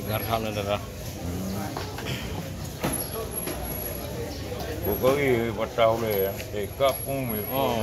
से घर खाने लगा वो हो गया एक कप मुंह हाँ।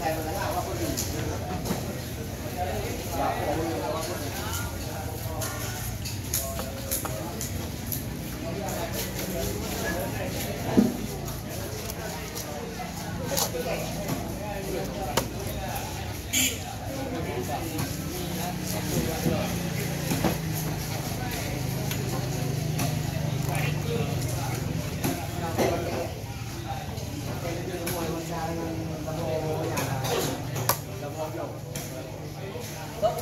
ಸಾಹೇಬರಲ್ಲ